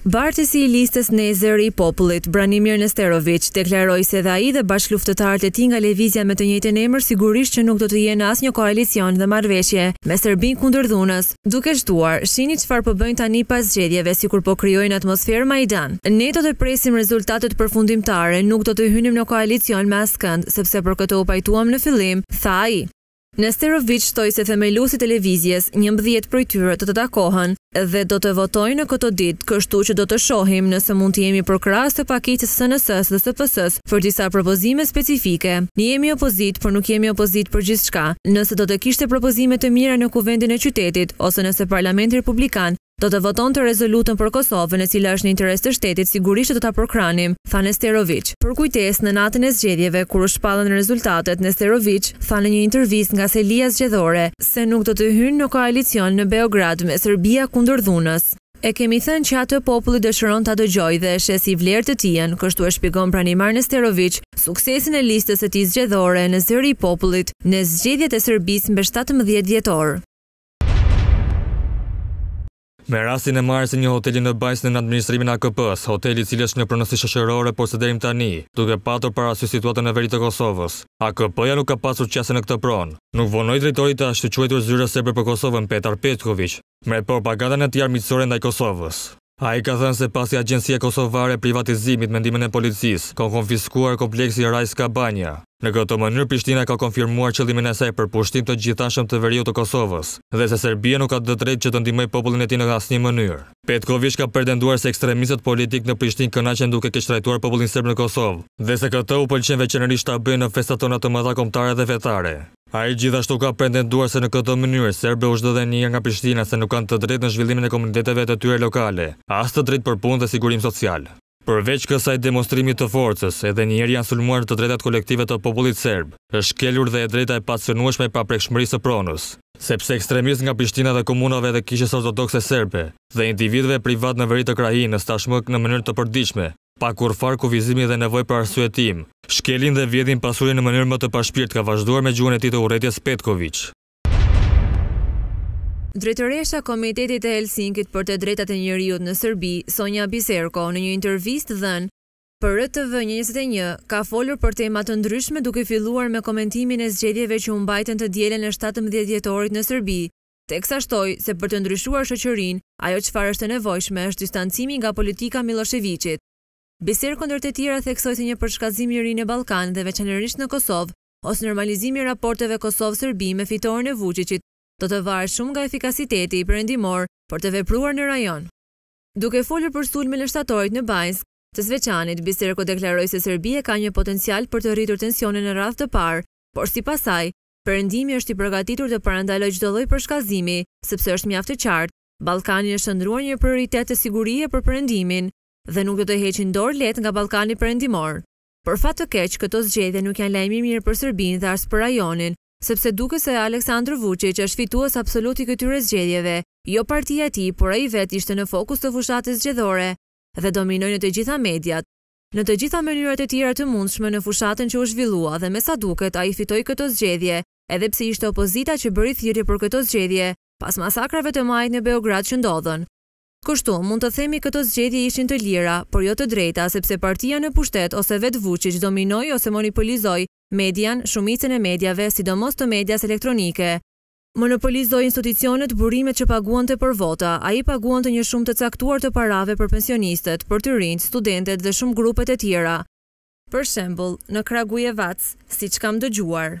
Bartësi i Listës Ne Zëri i Popullit, Branimir Nesteroviq, deklaroi se edhe ai dhe bashkëluftëtarët e tij nga Lëvizja me të njëjtin emër sigurisht që nuk do të jenë në asnjë koalicion dhe marrëveshje me Serbinë kundër dhunës, duke shtuar, Shihni çfarë po bëjnë tani pas zgjedhjeve, sikur po krijojnë atmosferë Majdan. Ne do të presim rezultatet përfundimtare, nuk do të hynim në koalicion me askënd, sepse për këtë u pajtuam në fillim, tha ai. Nesteroviq shtoi se themeluesit e lëvizjes, njëmbëdhjetë prej tyre do të takohen dhe do të votojnë në këto ditë, kështu që do të shohim nëse mund të jemi përkrahës të pakicës së SNS-së dhe SPS-së për disa propozime specifike. Ne jemi opozitë, por nuk jemi opozitë për gjithçka. Nëse do të kishte propozime të mira në Kuvendin e Qytetit ose nëse Parlamenti Republikan, Do të votonte rezolutën për Kosovën, e cila është në interes të shtetit, sigurisht që do ta përkrahnim, tha Nesteroviq. Për kujtesë, në natën e zgjedhjeve, kur u shpallën rezultatet, Nesteroviq tha në një intervistë nga selia zgjedhore, se nuk do të hyjnë në koalicion në Beograd me Serbia kundër dhunës. E kemi thënë atë që populli dëshiron ta dëgjojë dhe e sheh si vlerë të tijen, kështu e shpjegon Branimir Nesteroviq suksesin e listës së tij zgjedhore Ne Zëri i Popullit në zgjedhjet e Serbisë më shtatëmbëdhjetë dhjetor. Me rastin e marrjes së një hoteli në Banjskë nën administrimin e AKP-së, hotel i cili është në pronësi shoqërore, por se deri më tani, duke patur parasysh situatën në veri të Kosovës. AKP-ja nuk ka pasur qasje në këtë pronë. Nuk vonoi drejtori i të ashtuquajturës Zyra Serbe për Kosovën, Petar Petkoviq, me propagandën e tij armiqësore ndaj Kosovës. Ai ka thënë se pasi Agjencia Kosovare e Privatizimit me ndihmën e policisë ka konfiskuar kompleksin Rajska Banja, në këtë mënyrë Prishtina ka konfirmuar qëllimin e saj për pushtim të gjithanshëm të veriut të Kosovës dhe se Serbia nuk ka të drejtë që të ndihmojë popullin e tij në asnjë mënyrë. Petkoviq ka pretenduar se ekstremistët politikë në Prishtinë kënaqen duke keqtrajtuar popullin serb në Kosovë dhe se këtë u pëlqen veçanërisht ta bëjnë në festat tona të mëdha kombëtare dhe fetare. Ai gjithashtu ka pretenduar se në këtë mënyrë serbëve u është dhënë edhe një herë nga Prishtina se nuk kanë të drejtë në zhvillimin e komuniteteve të tyre lokale, as të drejtë për punë dhe sigurim social. Përveç kësaj demonstrimit të forcës, edhe një herë janë sulmuar të drejtat kolektive të popullit serb, është shkelur dhe e drejta e pacenueshme e paprekshmërisë së pronës, sepse ekstremistët nga Prishtina dhe komunave dhe Kishës Ortodokse Serbe dhe individëve privatë në veri të krahinës tashmë në mënyrë të përditshme pa kurrfarë kufizimi dhe nevojë për arsyetim, shkelin dhe vjedhin pasurinë në mënyrën më të pashpirt, ka vazhduar me gjuhën e tij të urrejtjes Petkoviq. Drejtoresha e Komitetit të Helsinkit për të Drejtat e Njeriut në Serbi, Sonja Biserko, në një intervistë dhënë për rtv njëzet e një, ka folur për tema të ndryshme duke filluar me komentimin e zgjedhjeve që u mbajtën të dielën e shtatëmbëdhjetë dhjetorit në Serbi, teksa shtoi se për të ndryshuar shoqërinë, ajo çfarë është e nevojshme është distancimi nga politika Millosheviqit. Biserko ndër të tjera theksoi se një përshkallëzim i ri në Ballkan dhe veçanërisht në Kosovë ose normalizimi i raporteve Kosovë-Serbi me fitoren e Vuçiqit do të varet shumë nga efikasiteti i perëndimor për të vepruar në rajon. Duke folur për sulmin e shtatorit në Banjskë të Zveçanit, Biserko deklaroi se Serbia ka një potencial për të rritur tensionin në radhë të parë, por sipas saj, Perëndimi është i përgatitur të parandalojë çdo lloj përshkallëzimi, sepse është mjaft e qartë, Ballkani është shndërruar një prioritet të sigurie për Perëndimin dhe nuk do të heqin dorë lehtë nga Ballkani Perëndimor. Për fat të keq, këto zgjedhje nuk janë lajm i mirë për Serbinë dhe as për rajonin, sepse duket se Aleksandër Vuçiç është fitues absolut i këtyre zgjedhjeve, jo partia e tij, por ai vetë ishte në fokus të fushatës zgjedhore dhe dominoi në të gjitha mediat. Në të gjitha mënyrat e tjera të mundshme në fushatën që u zhvillua dhe me sa duket ai fitoi këto zgjedhje, edhe pse ishte opozita që bëri thirrje për këto zgjedhje, pas masakrave të majit në Beograd që ndodhën. Kështu, mund të themi këto zgjedhje ishin të lira, por jo të drejta, sepse partia në pushtet ose vetë Vuçiç dominoi ose monopolizoi median, shumicën e mediave, sidomos të medias elektronike. Monopolizoi institucionet burimet që paguante për vota, ai paguante një shumë të caktuar të parave për pensionistët, për të rinjtë, studentët dhe shumë grupet e tjera. Për shembull, në Kragujevac, siç kam dëgjuar.